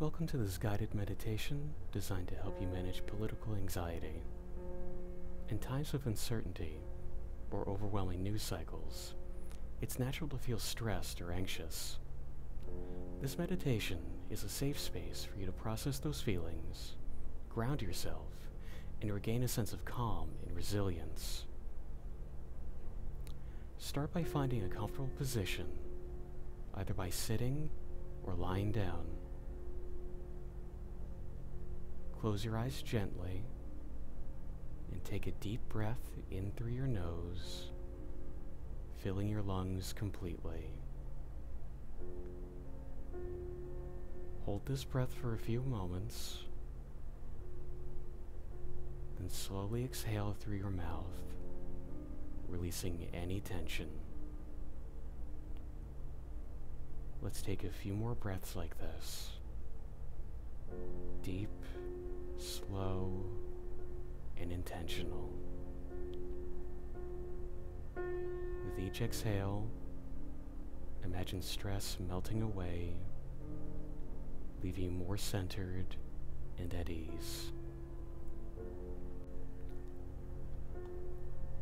Welcome to this guided meditation designed to help you manage political anxiety. In times of uncertainty or overwhelming news cycles, it's natural to feel stressed or anxious. This meditation is a safe space for you to process those feelings, ground yourself, and regain a sense of calm and resilience. Start by finding a comfortable position, either by sitting or lying down. Close your eyes gently and take a deep breath in through your nose, filling your lungs completely. Hold this breath for a few moments, then slowly exhale through your mouth, releasing any tension. Let's take a few more breaths like this. Deep slow, and intentional. With each exhale, imagine stress melting away, leaving you more centered and at ease.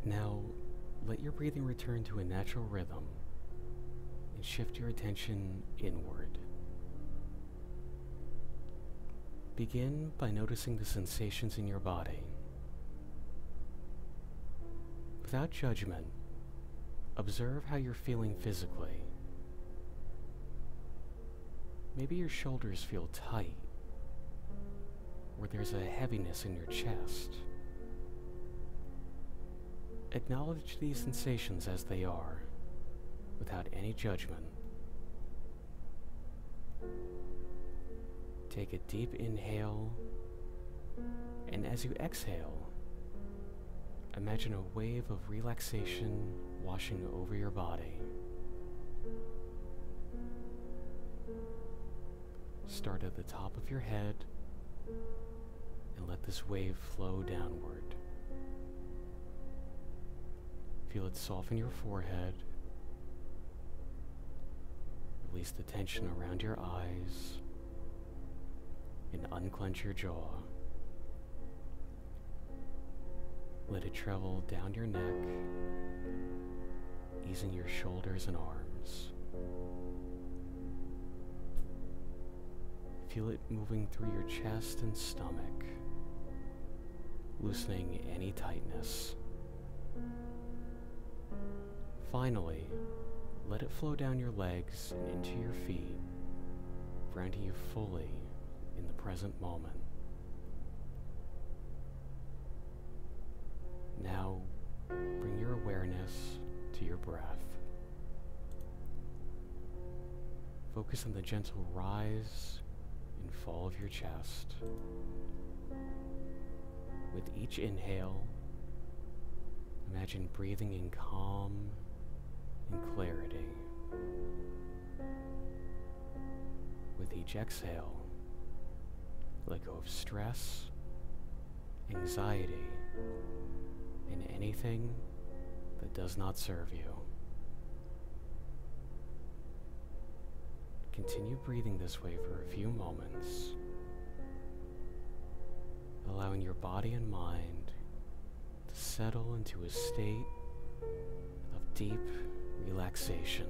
Now, let your breathing return to a natural rhythm and shift your attention inward. Begin by noticing the sensations in your body. Without judgment, observe how you're feeling physically. Maybe your shoulders feel tight, or there's a heaviness in your chest. Acknowledge these sensations as they are, without any judgment. Take a deep inhale, and as you exhale, imagine a wave of relaxation washing over your body. Start at the top of your head and let this wave flow downward. Feel it soften your forehead. Release the tension around your eyes and unclench your jaw. Let it travel down your neck, easing your shoulders and arms. Feel it moving through your chest and stomach, loosening any tightness. Finally, let it flow down your legs and into your feet, grounding you fully in the present moment. Now, bring your awareness to your breath. Focus on the gentle rise and fall of your chest. With each inhale, imagine breathing in calm and clarity. With each exhale, let go of stress, anxiety, and anything that does not serve you. Continue breathing this way for a few moments, allowing your body and mind to settle into a state of deep relaxation.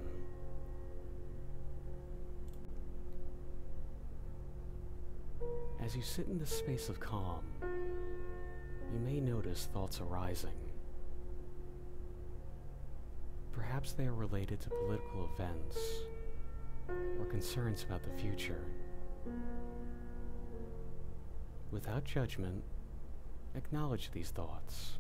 As you sit in this space of calm, you may notice thoughts arising. Perhaps they are related to political events or concerns about the future. Without judgment, acknowledge these thoughts.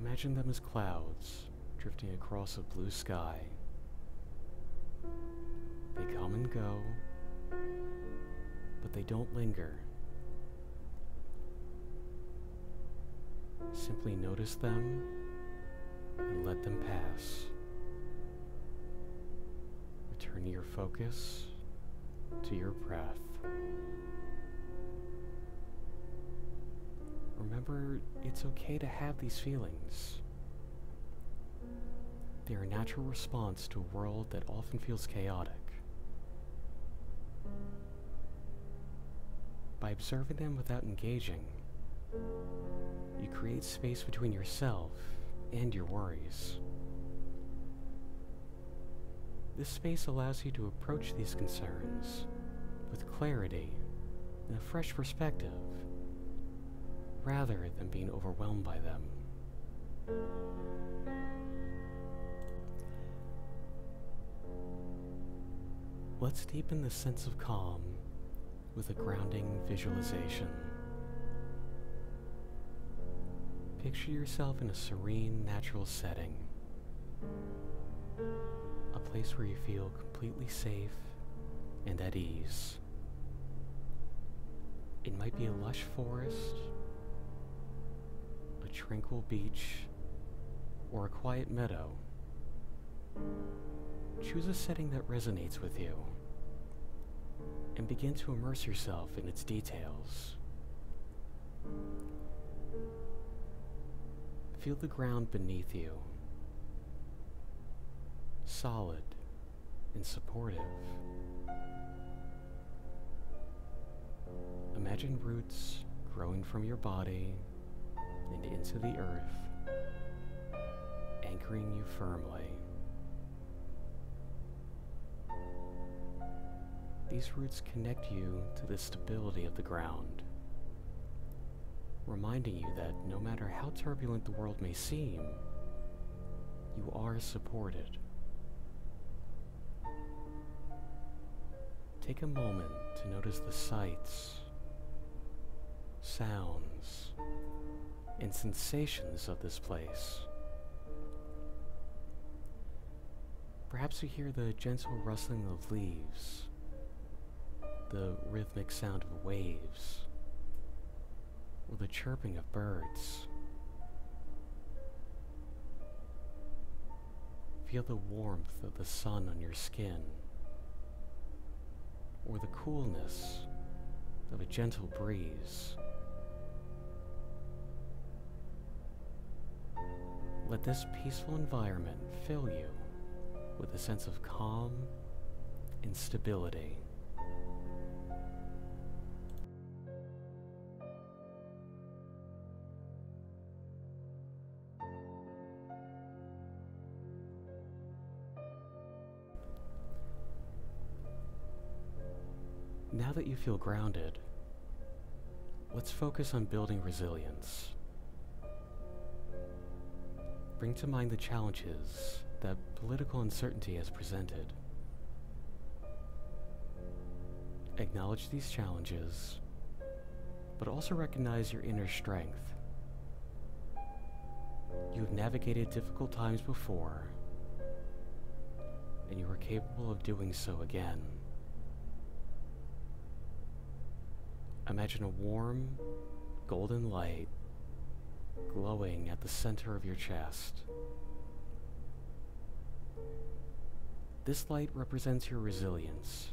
Imagine them as clouds drifting across a blue sky. They come and go but they don't linger. Simply notice them and let them pass. Return your focus to your breath. Remember, it's okay to have these feelings. They are a natural response to a world that often feels chaotic. By observing them without engaging, you create space between yourself and your worries. This space allows you to approach these concerns with clarity and a fresh perspective, rather than being overwhelmed by them. Let's deepen the sense of calm with a grounding visualization. Picture yourself in a serene, natural setting. A place where you feel completely safe and at ease. It might be a lush forest, a tranquil beach, or a quiet meadow. Choose a setting that resonates with you and begin to immerse yourself in its details. Feel the ground beneath you, solid and supportive. Imagine roots growing from your body and into the earth, anchoring you firmly. These roots connect you to the stability of the ground, reminding you that no matter how turbulent the world may seem, you are supported. Take a moment to notice the sights, sounds, and sensations of this place. Perhaps you hear the gentle rustling of leaves the rhythmic sound of waves, or the chirping of birds. Feel the warmth of the sun on your skin, or the coolness of a gentle breeze. Let this peaceful environment fill you with a sense of calm and stability. Now that you feel grounded, let's focus on building resilience. Bring to mind the challenges that political uncertainty has presented. Acknowledge these challenges, but also recognize your inner strength. You have navigated difficult times before, and you are capable of doing so again. Imagine a warm, golden light glowing at the center of your chest. This light represents your resilience,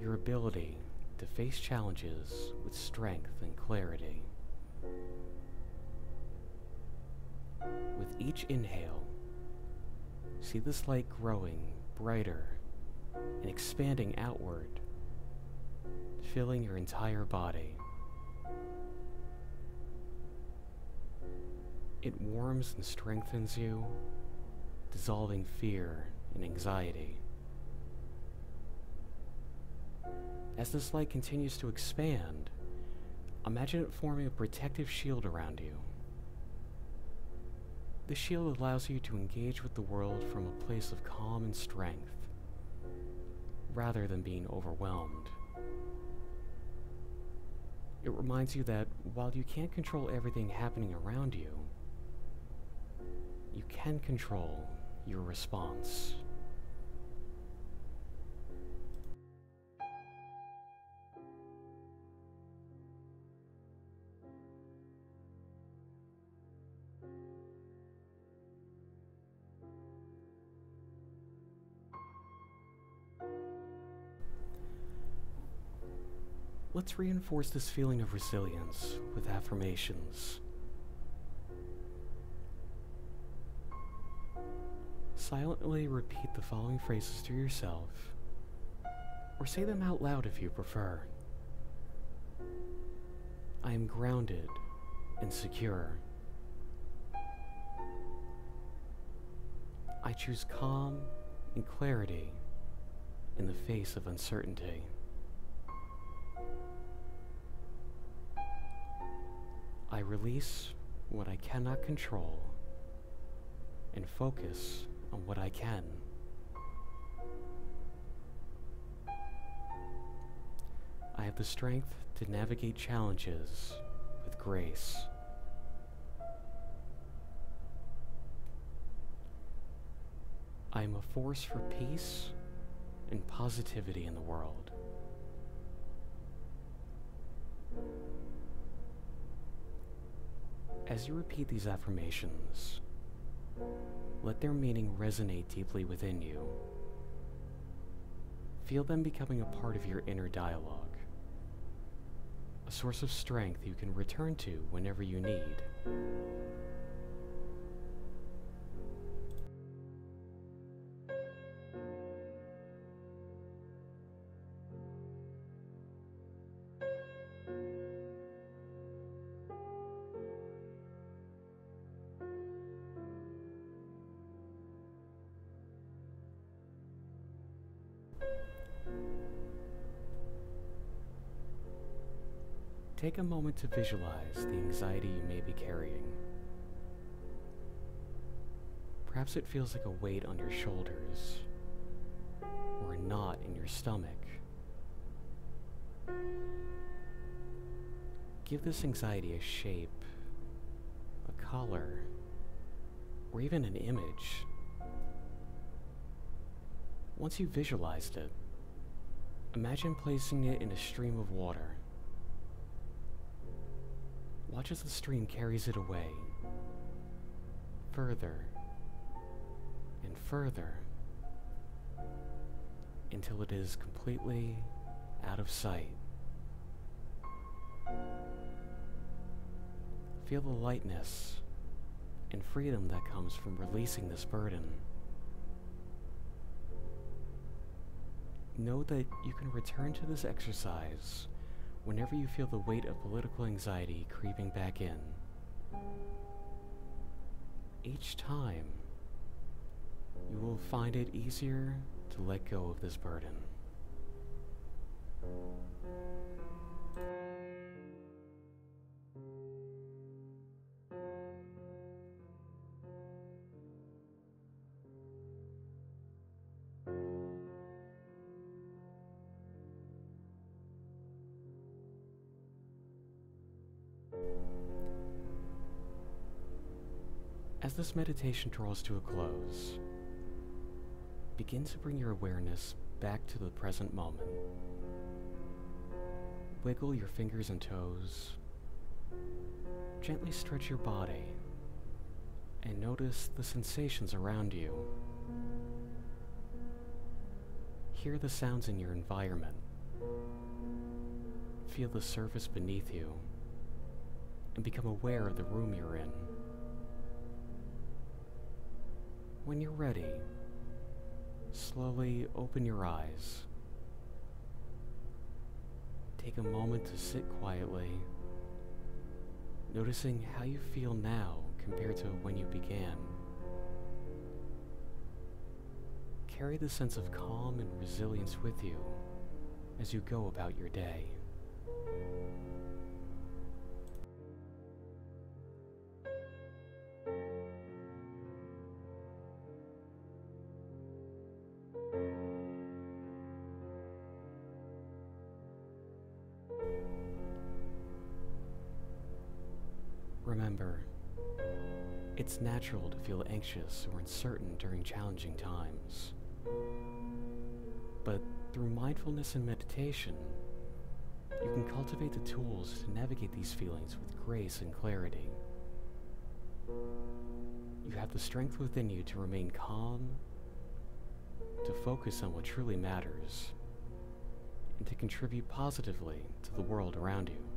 your ability to face challenges with strength and clarity. With each inhale, see this light growing brighter and expanding outward filling your entire body. It warms and strengthens you, dissolving fear and anxiety. As this light continues to expand, imagine it forming a protective shield around you. This shield allows you to engage with the world from a place of calm and strength, rather than being overwhelmed. It reminds you that while you can't control everything happening around you, you can control your response. Let's reinforce this feeling of resilience with affirmations. Silently repeat the following phrases to yourself, or say them out loud if you prefer. I am grounded and secure. I choose calm and clarity in the face of uncertainty. I release what I cannot control and focus on what I can. I have the strength to navigate challenges with grace. I am a force for peace and positivity in the world. As you repeat these affirmations, let their meaning resonate deeply within you. Feel them becoming a part of your inner dialogue, a source of strength you can return to whenever you need. Take a moment to visualize the anxiety you may be carrying. Perhaps it feels like a weight on your shoulders or a knot in your stomach. Give this anxiety a shape, a color, or even an image. Once you've visualized it, imagine placing it in a stream of water. Watch as the stream carries it away, further and further, until it is completely out of sight. Feel the lightness and freedom that comes from releasing this burden. Know that you can return to this exercise whenever you feel the weight of political anxiety creeping back in. Each time, you will find it easier to let go of this burden. As this meditation draws to a close, begin to bring your awareness back to the present moment. Wiggle your fingers and toes. Gently stretch your body and notice the sensations around you. Hear the sounds in your environment. Feel the surface beneath you and become aware of the room you're in. When you're ready, slowly open your eyes. Take a moment to sit quietly, noticing how you feel now compared to when you began. Carry the sense of calm and resilience with you as you go about your day. Remember, it's natural to feel anxious or uncertain during challenging times. But through mindfulness and meditation, you can cultivate the tools to navigate these feelings with grace and clarity. You have the strength within you to remain calm, to focus on what truly matters, and to contribute positively to the world around you.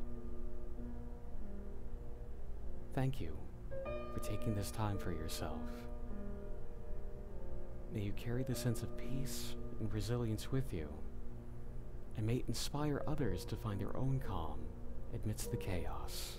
Thank you for taking this time for yourself. May you carry the sense of peace and resilience with you and may it inspire others to find their own calm amidst the chaos.